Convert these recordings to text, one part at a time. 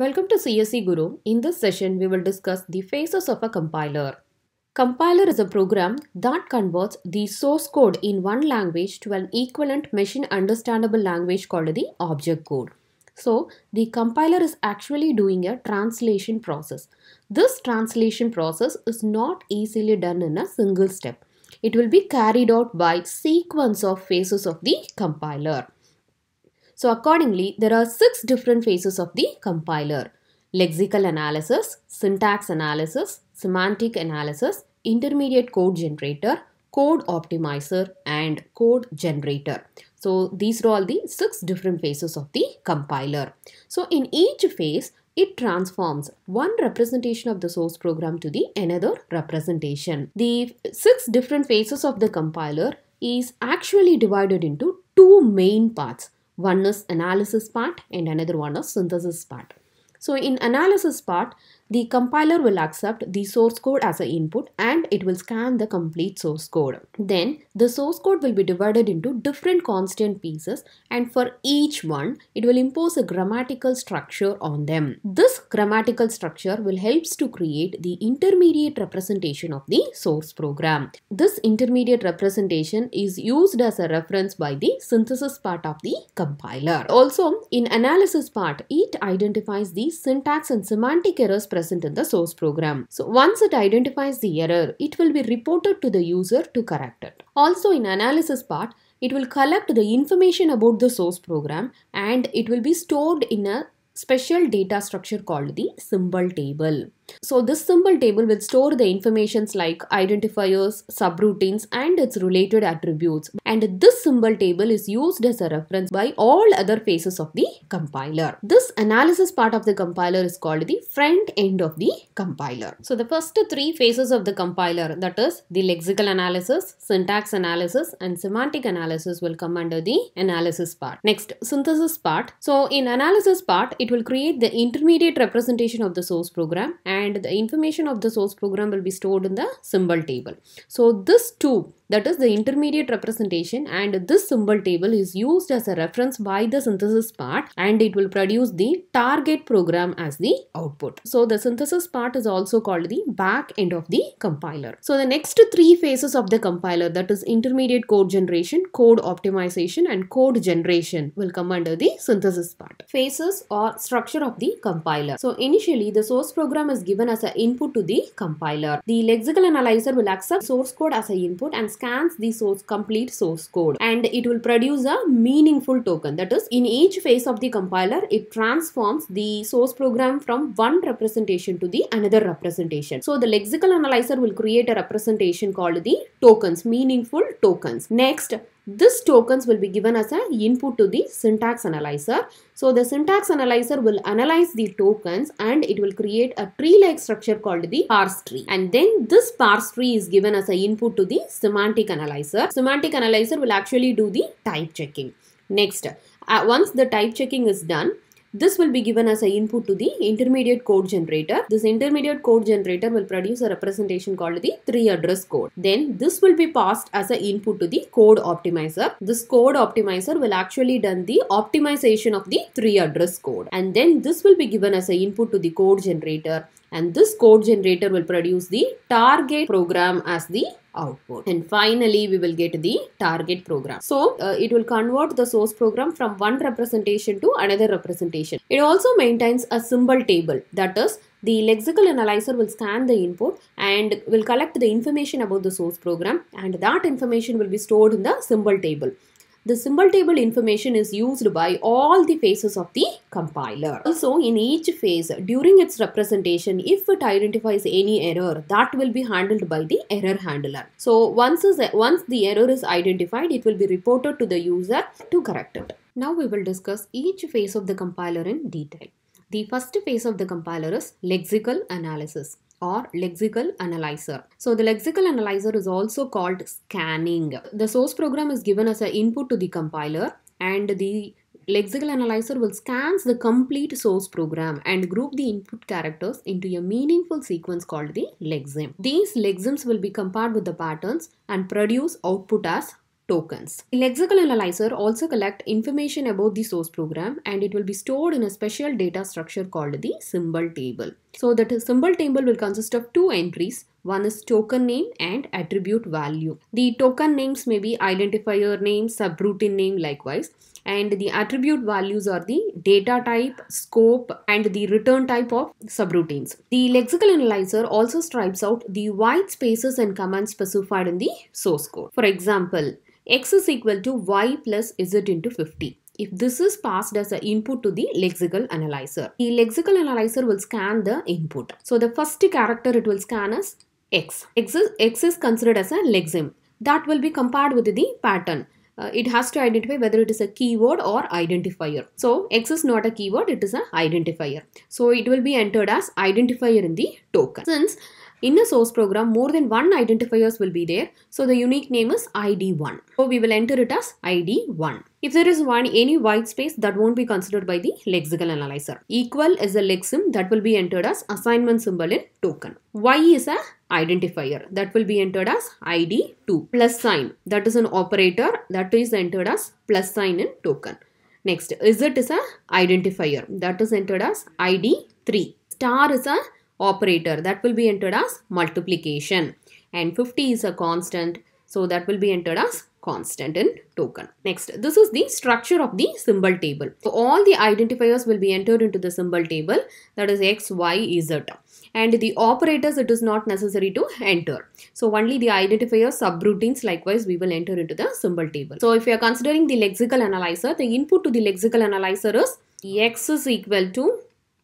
Welcome to CSE Guru. In this session, we will discuss the phases of a compiler. Compiler is a program that converts the source code in one language to an equivalent machine understandable language called the object code. So, the compiler is actually doing a translation process. This translation process is not easily done in a single step. It will be carried out by sequence of phases of the compiler. So accordingly, there are six different phases of the compiler. Lexical analysis, syntax analysis, semantic analysis, intermediate code generator, code optimizer and code generator. So these are all the six different phases of the compiler. So in each phase, it transforms one representation of the source program to the another representation. The six different phases of the compiler is actually divided into two main parts one is analysis part and another one is synthesis part. So in analysis part, the compiler will accept the source code as an input and it will scan the complete source code. Then the source code will be divided into different constant pieces and for each one it will impose a grammatical structure on them. This grammatical structure will helps to create the intermediate representation of the source program. This intermediate representation is used as a reference by the synthesis part of the compiler. Also in analysis part it identifies the syntax and semantic errors present in the source program. So once it identifies the error, it will be reported to the user to correct it. Also in analysis part, it will collect the information about the source program and it will be stored in a special data structure called the symbol table. So this symbol table will store the informations like identifiers, subroutines and its related attributes. And this symbol table is used as a reference by all other phases of the compiler. This analysis part of the compiler is called the front end of the compiler. So the first three phases of the compiler that is the lexical analysis, syntax analysis and semantic analysis will come under the analysis part. Next synthesis part. So in analysis part it will create the intermediate representation of the source program and and the information of the source program will be stored in the symbol table. So this too that is the intermediate representation and this symbol table is used as a reference by the synthesis part and it will produce the target program as the output. So the synthesis part is also called the back end of the compiler. So the next three phases of the compiler that is intermediate code generation, code optimization and code generation will come under the synthesis part. Phases or structure of the compiler. So initially the source program is given as an input to the compiler. The lexical analyzer will accept source code as an input and scans the source complete source code and it will produce a meaningful token. That is in each phase of the compiler it transforms the source program from one representation to the another representation. So the lexical analyzer will create a representation called the tokens meaningful tokens. Next this tokens will be given as an input to the syntax analyzer. So the syntax analyzer will analyze the tokens and it will create a tree-like structure called the parse tree. And then this parse tree is given as an input to the semantic analyzer. Semantic analyzer will actually do the type checking. Next, uh, once the type checking is done, this will be given as an input to the intermediate code generator. This intermediate code generator will produce a representation called the three address code. Then this will be passed as an input to the code optimizer. This code optimizer will actually done the optimization of the three address code. And then this will be given as an input to the code generator. And this code generator will produce the target program as the output. And finally we will get the target program. So uh, it will convert the source program from one representation to another representation. It also maintains a symbol table. That is the lexical analyzer will scan the input and will collect the information about the source program. And that information will be stored in the symbol table the symbol table information is used by all the phases of the compiler. Also, in each phase, during its representation, if it identifies any error, that will be handled by the error handler. So, once, once the error is identified, it will be reported to the user to correct it. Now, we will discuss each phase of the compiler in detail. The first phase of the compiler is lexical analysis or lexical analyzer. So the lexical analyzer is also called scanning. The source program is given as an input to the compiler and the lexical analyzer will scans the complete source program and group the input characters into a meaningful sequence called the lexeme. These lexemes will be compared with the patterns and produce output as tokens. The lexical analyzer also collect information about the source program and it will be stored in a special data structure called the symbol table. So that symbol table will consist of two entries. One is token name and attribute value. The token names may be identifier name, subroutine name likewise and the attribute values are the data type, scope and the return type of subroutines. The lexical analyzer also stripes out the white spaces and commands specified in the source code. For example, x is equal to y plus z into 50 if this is passed as an input to the lexical analyzer. The lexical analyzer will scan the input. So the first character it will scan as x. X is, x is considered as a lexeme. That will be compared with the pattern. Uh, it has to identify whether it is a keyword or identifier. So X is not a keyword, it is an identifier. So it will be entered as identifier in the token. Since in a source program, more than one identifiers will be there. So the unique name is ID1. So we will enter it as ID1. If there is one any white space that won't be considered by the lexical analyzer. Equal is a lexeme that will be entered as assignment symbol in token. Y is a identifier that will be entered as ID2. Plus sign that is an operator that is entered as plus sign in token. Next, Z is a identifier that is entered as ID3. Star is a operator that will be entered as multiplication and 50 is a constant so that will be entered as constant in token. Next, this is the structure of the symbol table. So all the identifiers will be entered into the symbol table that is x, y, z and the operators it is not necessary to enter. So only the identifier subroutines likewise we will enter into the symbol table. So if you are considering the lexical analyzer, the input to the lexical analyzer is x is equal to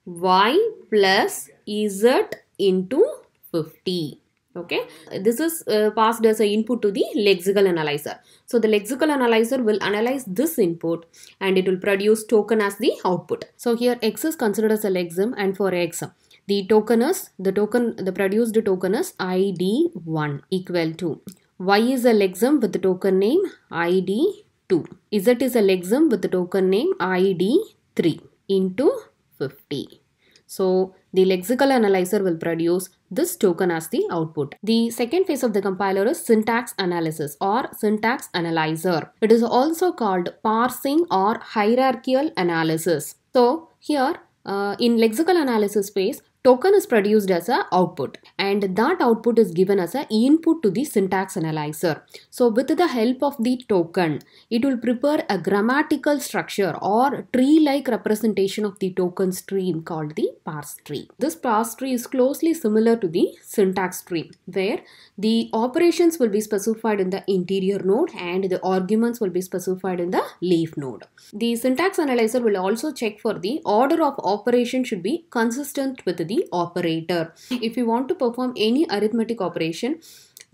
y plus z into 50 okay? This is uh, passed as an input to the lexical analyzer. So the lexical analyzer will analyze this input and it will produce token as the output. So here x is considered as a lexeme and for x the token is the token the produced token is id1 equal to y is a lexeme with the token name id2 z is a lexeme with the token name id3 into 50 so the lexical analyzer will produce this token as the output. The second phase of the compiler is syntax analysis or syntax analyzer. It is also called parsing or hierarchical analysis. So here uh, in lexical analysis phase, token is produced as a output and that output is given as a input to the syntax analyzer. So with the help of the token, it will prepare a grammatical structure or tree-like representation of the token stream called the parse tree. This parse tree is closely similar to the syntax tree where the operations will be specified in the interior node and the arguments will be specified in the leaf node. The syntax analyzer will also check for the order of operation should be consistent with the operator. If you want to perform any arithmetic operation,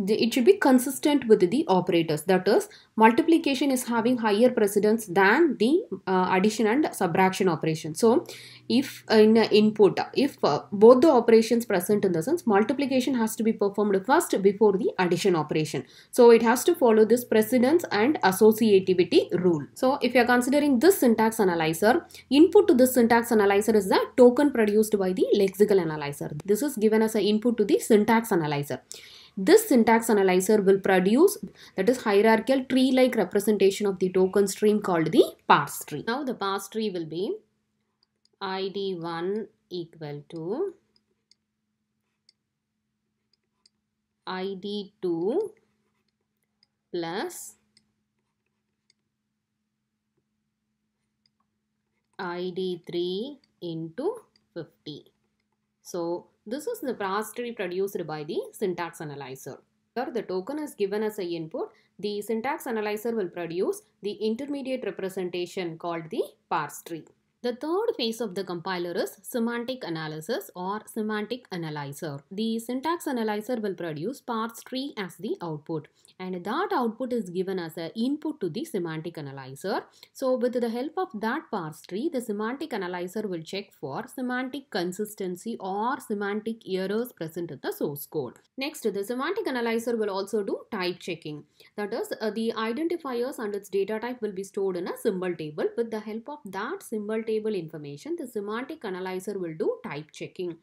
it should be consistent with the operators. That is, multiplication is having higher precedence than the uh, addition and subtraction operation. So, if in uh, input, if uh, both the operations present in the sense, multiplication has to be performed first before the addition operation. So, it has to follow this precedence and associativity rule. So, if you are considering this syntax analyzer, input to this syntax analyzer is the token produced by the lexical analyzer. This is given as an input to the syntax analyzer. This syntax analyzer will produce that is hierarchical tree-like representation of the token stream called the parse tree. Now the parse tree will be id1 equal to id2 plus id3 into 50. So this is the parse tree produced by the syntax analyzer. Here the token is given as a input. The syntax analyzer will produce the intermediate representation called the parse tree. The third phase of the compiler is semantic analysis or semantic analyzer. The syntax analyzer will produce parse tree as the output and that output is given as an input to the semantic analyzer. So with the help of that parse tree, the semantic analyzer will check for semantic consistency or semantic errors present in the source code. Next, the semantic analyzer will also do type checking. That is, uh, the identifiers and its data type will be stored in a symbol table. With the help of that symbol table, table information, the semantic analyzer will do type checking.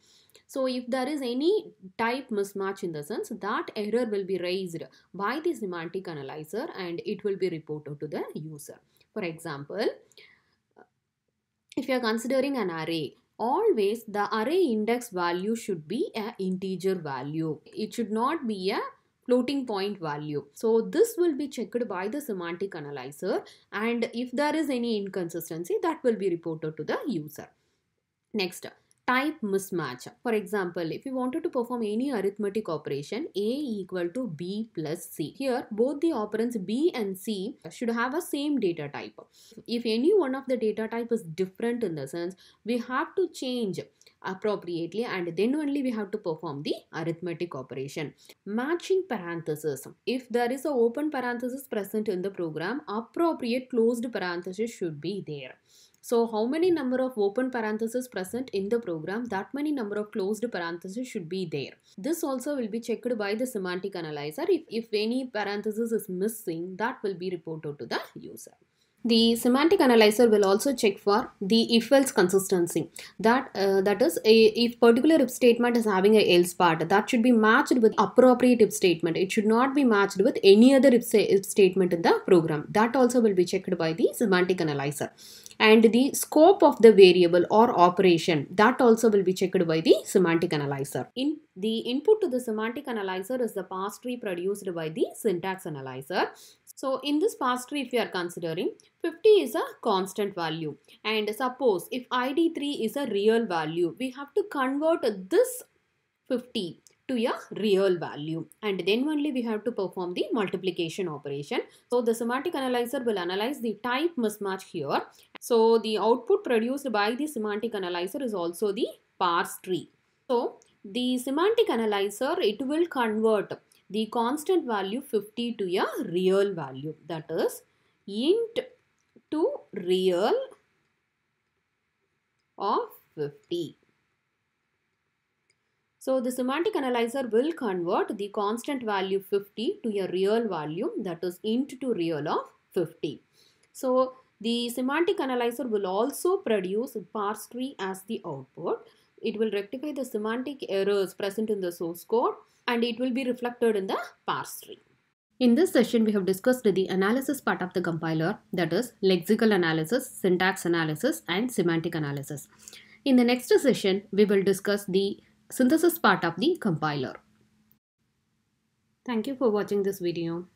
So if there is any type mismatch in the sense, that error will be raised by the semantic analyzer and it will be reported to the user. For example, if you are considering an array, always the array index value should be an integer value. It should not be a floating point value. So this will be checked by the semantic analyzer and if there is any inconsistency that will be reported to the user. Next, type mismatch. For example, if you wanted to perform any arithmetic operation A equal to B plus C. Here, both the operands B and C should have a same data type. If any one of the data type is different in the sense, we have to change appropriately and then only we have to perform the arithmetic operation. Matching parenthesis. If there is a open parenthesis present in the program, appropriate closed parenthesis should be there. So how many number of open parentheses present in the program, that many number of closed parentheses should be there. This also will be checked by the semantic analyzer. If, if any parenthesis is missing, that will be reported to the user. The semantic analyzer will also check for the if-else consistency. That uh, that is, a, if particular if statement is having a else part, that should be matched with appropriate if statement. It should not be matched with any other if, if statement in the program. That also will be checked by the semantic analyzer and the scope of the variable or operation that also will be checked by the semantic analyzer. In the input to the semantic analyzer is the parse tree produced by the syntax analyzer. So in this parse tree if you are considering 50 is a constant value and suppose if id3 is a real value we have to convert this 50 to a real value and then only we have to perform the multiplication operation. So the semantic analyzer will analyze the type mismatch here. So the output produced by the semantic analyzer is also the parse tree. So the semantic analyzer it will convert the constant value 50 to a real value that is int to real of 50. So the semantic analyzer will convert the constant value 50 to a real value that is int to real of 50. So the semantic analyzer will also produce parse tree as the output. It will rectify the semantic errors present in the source code and it will be reflected in the parse tree. In this session, we have discussed the analysis part of the compiler that is lexical analysis, syntax analysis and semantic analysis. In the next session, we will discuss the synthesis part of the compiler. Thank you for watching this video.